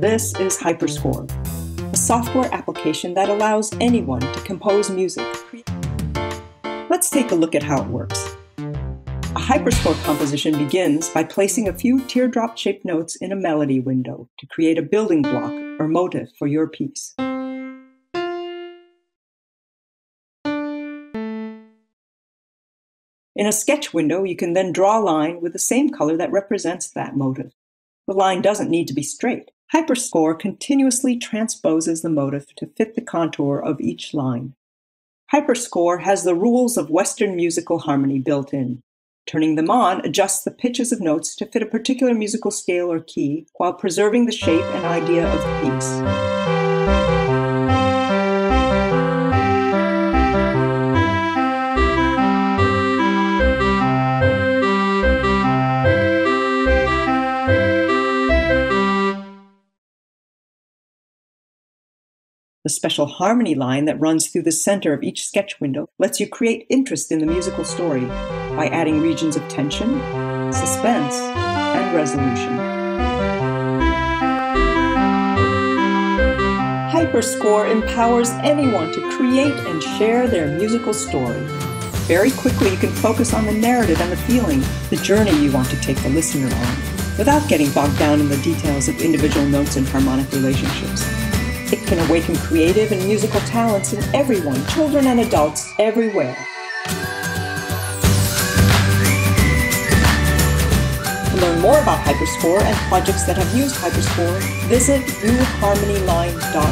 This is Hyperscore, a software application that allows anyone to compose music. Let's take a look at how it works. A hyperscore composition begins by placing a few teardrop-shaped notes in a melody window to create a building block or motive for your piece. In a sketch window, you can then draw a line with the same color that represents that motive. The line doesn't need to be straight. Hyperscore continuously transposes the motive to fit the contour of each line. Hyperscore has the rules of Western musical harmony built in. Turning them on adjusts the pitches of notes to fit a particular musical scale or key while preserving the shape and idea of the piece. The special harmony line that runs through the center of each sketch window lets you create interest in the musical story by adding regions of tension, suspense, and resolution. Hyperscore empowers anyone to create and share their musical story. Very quickly, you can focus on the narrative and the feeling, the journey you want to take the listener on, without getting bogged down in the details of individual notes and harmonic relationships. It can awaken creative and musical talents in everyone, children and adults, everywhere. To learn more about Hyperscore and projects that have used Hyperscore, visit newharmonyline.org.